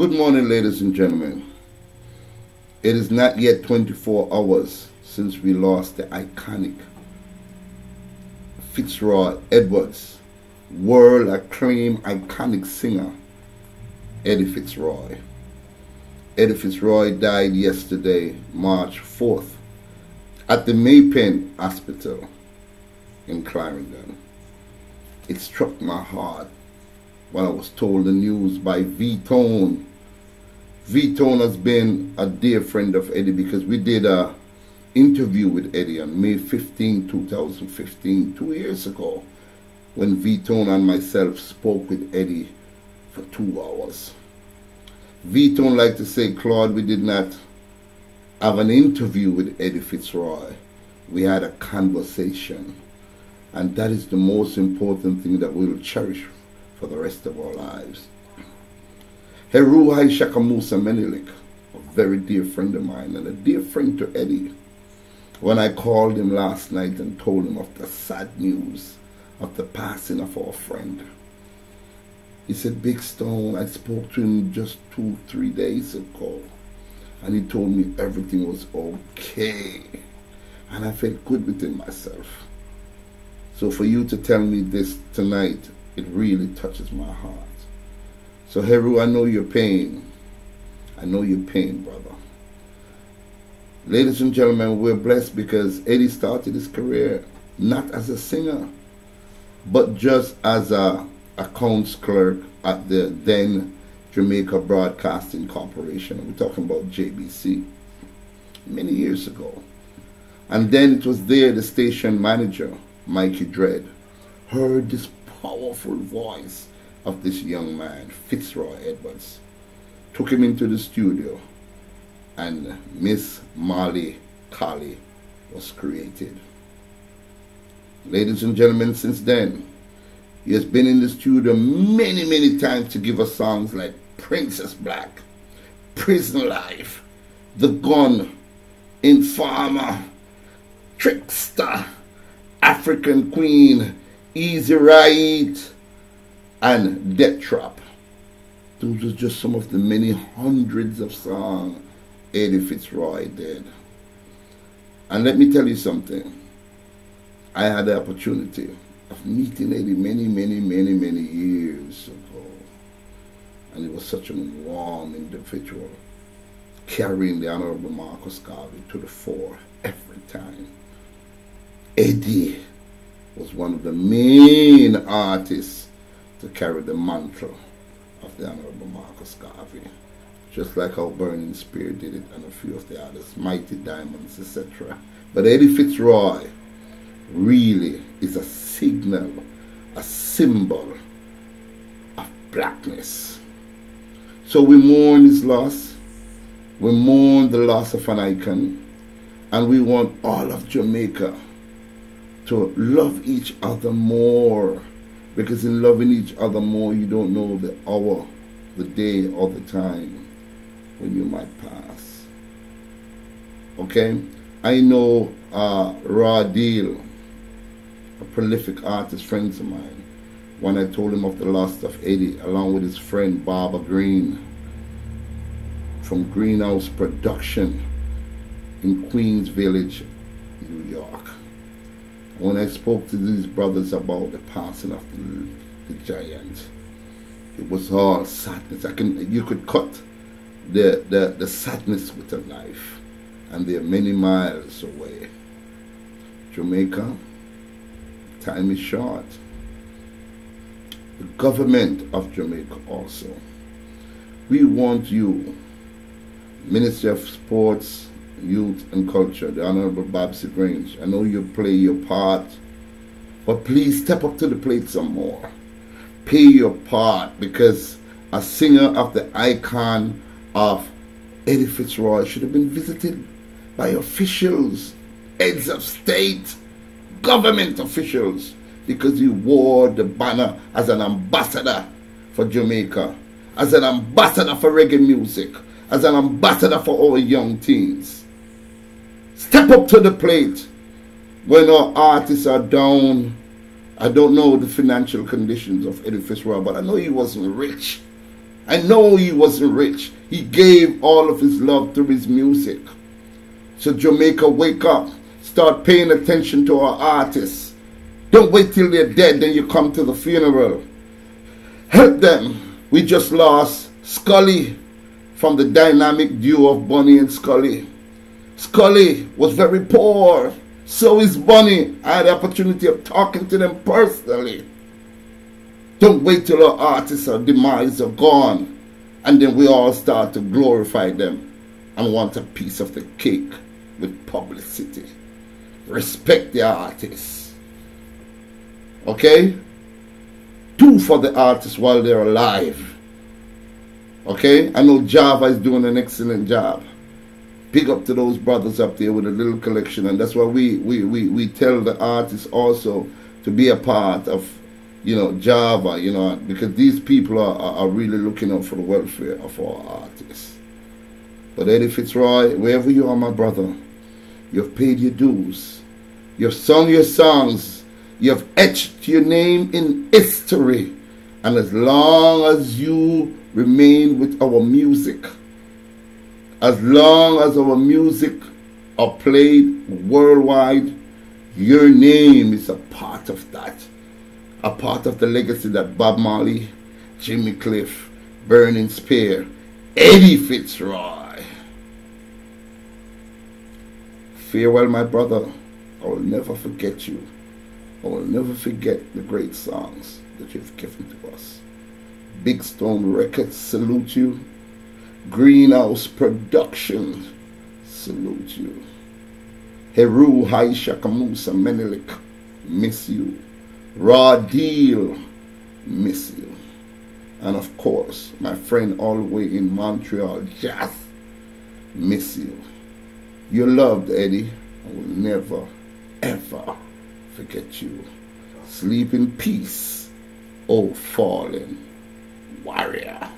Good morning, ladies and gentlemen. It is not yet 24 hours since we lost the iconic Fitzroy Edwards, world acclaimed iconic singer, Edi Fitzroy. Edi Fitzroy died yesterday, March 4th, at the May Pen Hospital in Clarendon. It struck my heart when I was told the news by V-Tone V-Tone has been a dear friend of Edi because we did a interview with Edi on May 15, 2015, two years ago, when V-Tone and myself spoke with Edi for two hours. V-Tone like to say, Claude, we did not have an interview with Edi Fitzroy. We had a conversation. And that is the most important thing that we will cherish for the rest of our lives. Heru Shaka Musa Menelik, a very dear friend of mine and a dear friend to Edi. When I called him last night and told him of the sad news of the passing of our friend, he said, Big Stone, I spoke to him just two, three days ago, and he told me everything was okay. And I felt good within myself. So for you to tell me this tonight, it really touches my heart. So, Heru, I know your pain. I know your pain, brother. Ladies and gentlemen, we're blessed because Edi started his career not as a singer, but just as a accounts clerk at the then Jamaica Broadcasting Corporation. We're talking about JBC many years ago. And then it was there the station manager, Mikey Dread, heard this powerful voice of this young man, Fitzroy Edwards, took him into the studio and Miss Molly Collie was created. Ladies and gentlemen, since then, he has been in the studio many, many times to give us songs like Princess Black, Prison Life, The Gun, Informer, Trickster, African Queen, Easy Ride, and Death Trap. Those are just some of the many hundreds of songs Edi Fitzroy did. And let me tell you something. I had the opportunity of meeting Edi many, many, many, many years ago. And he was such a warm individual, carrying the Honorable Marcus Garvey to the fore every time. Edi was one of the main artists to carry the mantle of the Honorable Marcus Garvey. Just like how Burning Spear did it and a few of the others, Mighty Diamonds, etc. But Edi Fitzroy really is a signal, a symbol of blackness. So we mourn his loss. We mourn the loss of an icon. And we want all of Jamaica to love each other more because in loving each other more, you don't know the hour, the day, or the time when you might pass. Okay? I know uh, Raw Deal, a prolific artist, friends of mine, when I told him of the loss of Edi, along with his friend Barbara Green from Greenhouse Production in Queens Village, New York when I spoke to these brothers about the passing of the, the giant, it was all sadness. I can you could cut the, the, the sadness with a knife, and they're many miles away. Jamaica, time is short. The government of Jamaica also. We want you, Ministry of Sports, youth and culture, the Honorable Babsy Grange. I know you play your part, but please step up to the plate some more. Pay your part because a singer of the icon of Edi Fitzroy should have been visited by officials, heads of state, government officials, because he wore the banner as an ambassador for Jamaica, as an ambassador for reggae music, as an ambassador for our young teens. Step up to the plate when our artists are down. I don't know the financial conditions of Edi Fitzroy, but I know he wasn't rich. I know he wasn't rich. He gave all of his love through his music. So Jamaica, wake up. Start paying attention to our artists. Don't wait till they're dead, then you come to the funeral. Help them. We just lost Scully from the dynamic duo of Bunny and Scully. Scully was very poor. So is Bunny. I had the opportunity of talking to them personally. Don't wait till our artists are demise are gone and then we all start to glorify them and want a piece of the cake with publicity. Respect the artists. Okay? Do for the artists while they're alive. Okay? I know JAVAA is doing an excellent job. Big up to those brothers up there with a little collection. And that's why we, we, we, we tell the artists also to be a part of you know, JAVAA, you know, because these people are, are, really looking out for the welfare of our artists. But Edi Fitzroy, wherever you are, my brother, you've paid your dues. You've sung your songs. You've etched your name in history. And as long as you remain with our music, as long as our music are played worldwide, your name is a part of that a part of the legacy that Bob Marley, Jimmy Cliff, Burning Spear, Edi Fitzroy. Farewell, my brother. I will never forget you. I will never forget the great songs that you've given to us. Big Stone Records salute you. Greenhouse Productions salute you. Heru Haishakamusa Menelik miss you. Raw Deal, miss you. And of course, my friend all the way in Montreal, Jazz, miss you. You're loved, Edi. I will never, ever forget you. Sleep in peace, oh fallen warrior.